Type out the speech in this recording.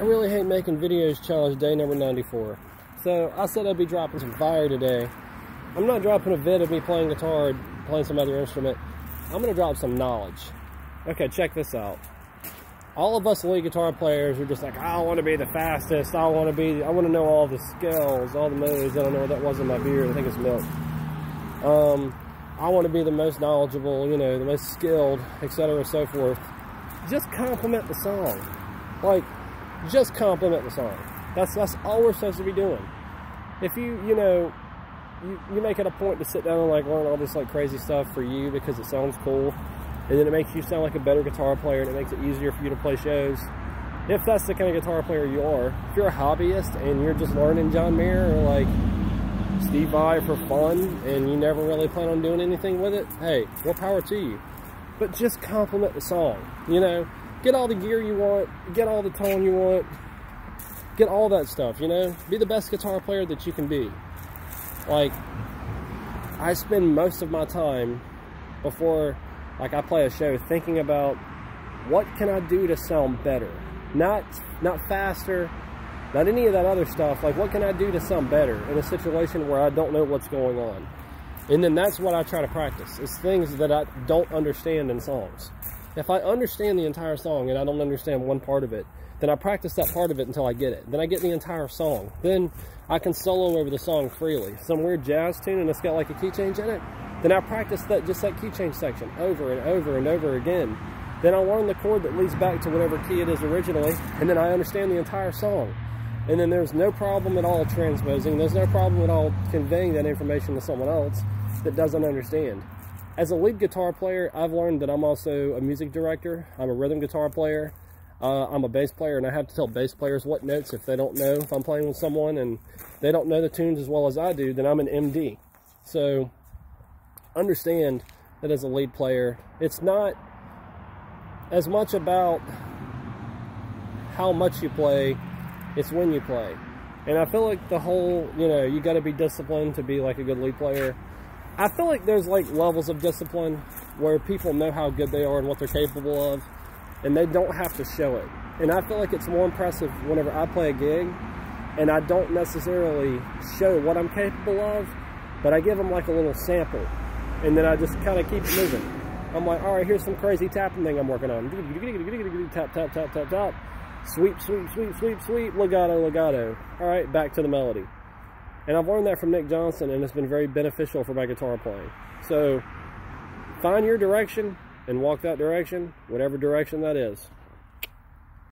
I really hate making videos challenge day number 94. So I said I'd be dropping some fire today. I'm not dropping a vid of me playing guitar, playing some other instrument. I'm gonna drop some knowledge. Okay, check this out. All of us lead guitar players are just like, I want to be the fastest. I want to be, I want to know all the scales, all the moves. I don't know what that was in my beer. I think it's milk. Um, I want to be the most knowledgeable, you know, the most skilled, etc. And so forth. Just complement the song. Like, just complement the song. That's that's all we're supposed to be doing. If you, you know, you, you make it a point to sit down and like learn all this like crazy stuff for you because it sounds cool, and then it makes you sound like a better guitar player and it makes it easier for you to play shows. If that's the kind of guitar player you are, if you're a hobbyist and you're just learning John Mayer or like Steve Vai for fun and you never really plan on doing anything with it, hey, what power to you. But just complement the song, you know? Get all the gear you want, get all the tone you want, get all that stuff, you know? Be the best guitar player that you can be. Like, I spend most of my time before, like, I play a show thinking about what can I do to sound better? Not, not faster, not any of that other stuff. Like, what can I do to sound better in a situation where I don't know what's going on? And then that's what I try to practice. It's things that I don't understand in songs. If I understand the entire song and I don't understand one part of it, then I practice that part of it until I get it. Then I get the entire song. Then I can solo over the song freely. Some weird jazz tune and it's got like a key change in it. Then I practice that just that key change section over and over and over again. Then I learn the chord that leads back to whatever key it is originally, and then I understand the entire song. And then there's no problem at all transposing. There's no problem at all conveying that information to someone else that doesn't understand. As a lead guitar player, I've learned that I'm also a music director. I'm a rhythm guitar player. Uh, I'm a bass player, and I have to tell bass players what notes if they don't know. If I'm playing with someone and they don't know the tunes as well as I do, then I'm an MD. So understand that as a lead player, it's not as much about how much you play, it's when you play. And I feel like the whole, you know, you got to be disciplined to be like a good lead player. I feel like there's like levels of discipline where people know how good they are and what they're capable of, and they don't have to show it. And I feel like it's more impressive whenever I play a gig and I don't necessarily show what I'm capable of, but I give them like a little sample, and then I just kind of keep moving. I'm like, all right, here's some crazy tapping thing I'm working on. Tap, tap, tap, tap, tap. Sweep, sweep, sweep, sweep, sweep, legato, legato. All right, back to the melody. And I've learned that from Nick Johnson, and it's been very beneficial for my guitar playing. So find your direction and walk that direction, whatever direction that is.